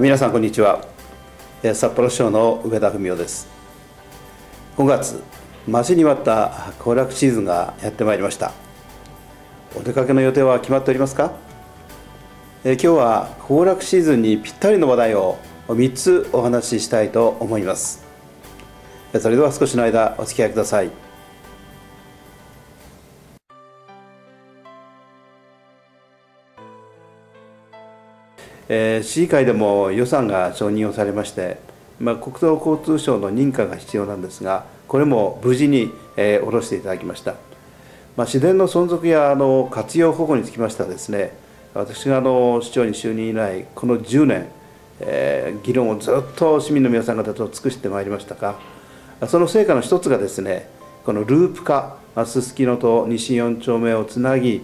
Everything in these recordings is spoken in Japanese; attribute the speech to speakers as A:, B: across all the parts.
A: 皆さんこんにちは。札幌市長の上田文夫です。5月待ちに待った行楽シーズンがやってまいりました。お出かけの予定は決まっておりますか？え今日は行楽シーズンにぴったりの話題を3つお話ししたいと思います。それでは少しの間お付き合いください。えー、市議会でも予算が承認をされまして、まあ、国土交通省の認可が必要なんですがこれも無事に、えー、下ろしていただきました、まあ、自然の存続やあの活用保護につきましてはですね私があの市長に就任以来この10年、えー、議論をずっと市民の皆さん方と尽くしてまいりましたがその成果の一つがですねこのループ化すすきのと西4丁目をつなぎ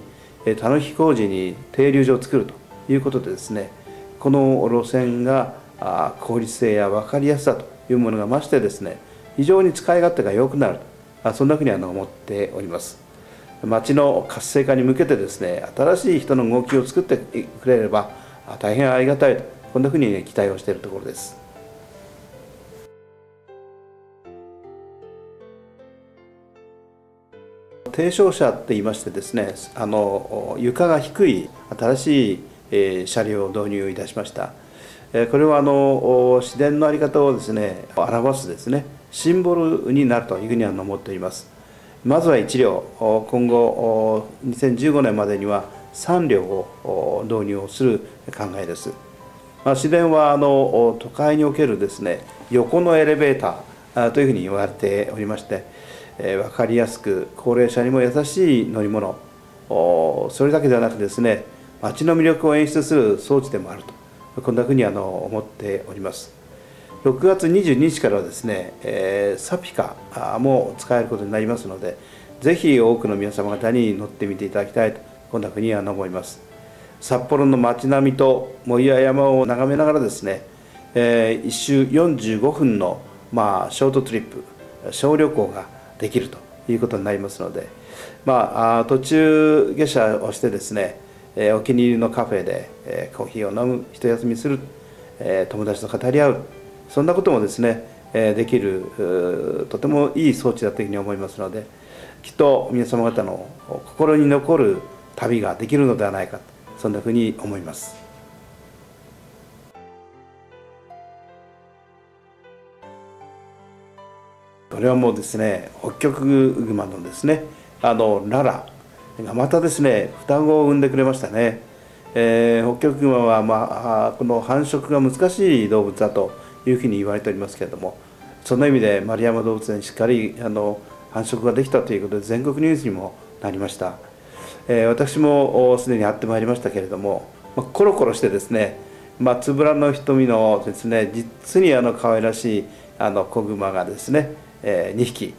A: 田野工事に停留所を作るということでですねこの路線が効率性や分かりやすさというものが増してですね非常に使い勝手が良くなるそんなふうに思っております。町の活性化に向けてですね新しい人の動きを作ってくれれば大変ありがたいとこんなふうに期待をしているところです。低床者って言いましてですねあの床が低い新しいえ車両を導入いたしました。えこれはあの自然の在り方をですね表すですねシンボルになるというふうには思っております。まずは1両今後2015年までには3両を導入をする考えです。まあ、自然はあの都会におけるですね横のエレベーターというふうに言われておりまして、えー、分かりやすく高齢者にも優しい乗り物それだけではなくですね街の魅力を演出する装置でもあるとこんなふうにあの思っております。6月22日からはですね、えー、サピカも使えることになりますのでぜひ多くの皆様方に乗ってみていただきたいとこんなふうにあの思います。札幌の街並みと森や山を眺めながらですね、えー、1周45分の、まあ、ショートトリップ小旅行ができるということになりますので、まあ、途中下車をしてですねえお気に入りのカフェで、えコーヒーを飲む一休みする、え友達と語り合うそんなこともですね、えできるとてもいい装置だというふうに思いますのできっと皆様方の心に残る旅ができるのではないかそんなふうに思います。これはもうですね北極熊のですねあのララがまたですね双子を産んでくれましたね、えー、北極熊は、まあ、この繁殖が難しい動物だというふうに言われておりますけれどもその意味で丸山動物園しっかりあの繁殖ができたということで全国ニュースにもなりました、えー、私もすでに会ってまいりましたけれども、まあ、コロコロしてですね、まあ、つぶらの瞳のですね実にあの可愛らしいあの子熊がですね、えー、2匹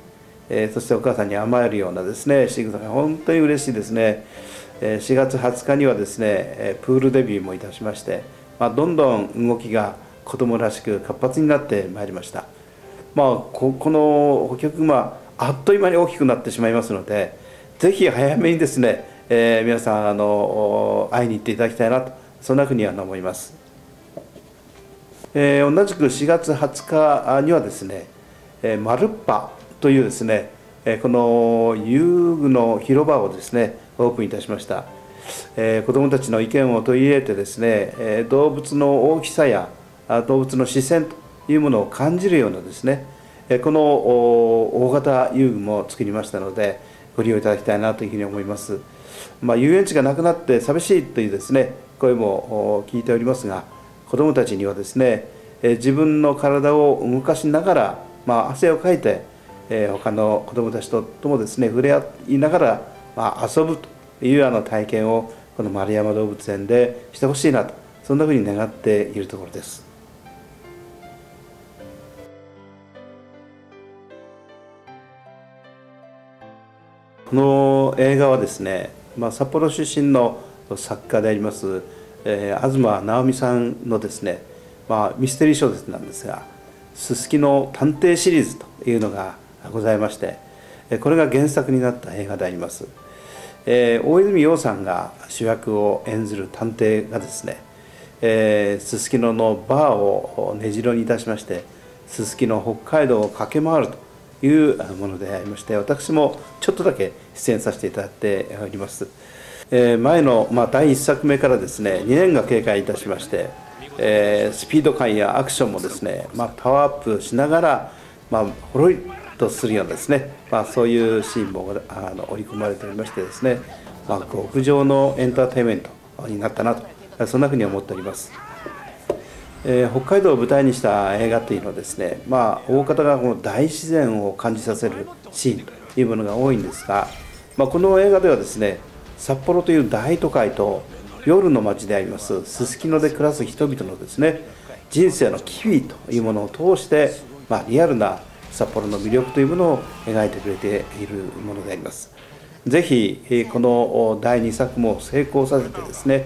A: えー、そしてお母さんに甘えるようなですね仕草が本当に嬉しいですね、え、4月20日にはですね、え、プールデビューもいたしまして、まあ、どんどん動きが子供らしく活発になってまいりました。まあここの補極馬あっという間に大きくなってしまいますのでぜひ早めにですね、えー、皆さんあの会いに行っていただきたいなとそんなふうには思います、えー、同じく4月20日にはですね、えー、マルッパというですねこの遊具の広場をですねオープンいたしました、えー、子どもたちの意見を取り入れてですね、え動物の大きさや動物の視線というものを感じるようなですねこの大型遊具も作りましたのでご利用いただきたいなというふうに思います、まあ、遊園地がなくなって寂しいというですね声も聞いておりますが子どもたちにはですね自分の体を動かしながら、まあ、汗をかいてえー、他の子どもたちとともですね触れ合いながら、まあ、遊ぶというような体験をこの丸山動物園でしてほしいなとそんなふうに願っているところです。この映画はですね、まあ、札幌出身の作家であります、えー、東直美さんのですね、まあ、ミステリー小説なんですが「すすきの探偵シリーズ」というのがございましてこれが原作になった映画であります、えー、大泉洋さんが主役を演ずる探偵がですねすすきののバーを根城にいたしましてすすきの北海道を駆け回るというものでありまして私もちょっとだけ出演させていただいております、えー、前の、まあ、第1作目からですね2年が経過いたしまして、えー、スピード感やアクションもですね、まあ、パワーアップしながら、まあ、ほろりとするようなですね、まあ、そういうシーンもあの織り込まれておりましてですね、まあ、極上のエンターテインメントになったなとそんなふうに思っております。えー、北海道を舞台にした映画というのはですね、まあ、大方がこの大自然を感じさせるシーンというものが多いんですが、まあ、この映画ではですね札幌という大都会と夜の街でありますすすきので暮らす人々のですね人生の機微というものを通して、まあ、リアルな札幌の魅力というものを描いてくれているものであります。ぜひこの第2作も成功させてですね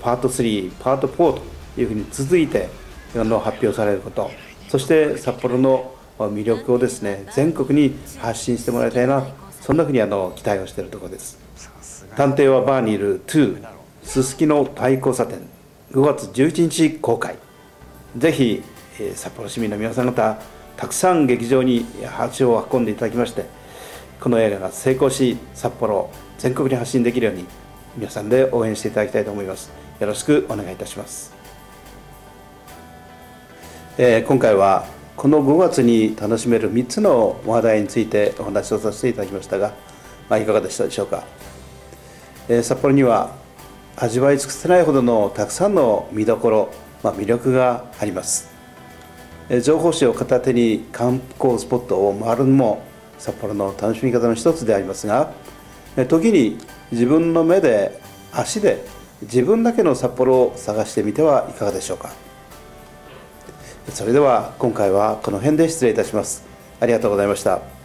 A: パート3パート4というふうに続いての発表されることそして札幌の魅力をですね全国に発信してもらいたいなそんなふうにあの期待をしているところです。探偵はバーにいる2すすきの大交差点5月11日公開。ぜひ札幌市民の皆さん方たくさん劇場に足を運んでいただきましてこの映画が成功し札幌全国に発信できるように皆さんで応援していただきたいと思います。よろしくお願いいたします。えー、今回はこの5月に楽しめる3つの話題についてお話をさせていただきましたが、まあ、いかがでしたでしょうか、えー、札幌には味わい尽くせないほどのたくさんの見どころ、まあ、魅力があります、情報誌を片手に観光スポットを回るのも札幌の楽しみ方の一つでありますが、時に自分の目で足で自分だけの札幌を探してみてはいかがでしょうか。それでは今回はこの辺で失礼いたします。ありがとうございました。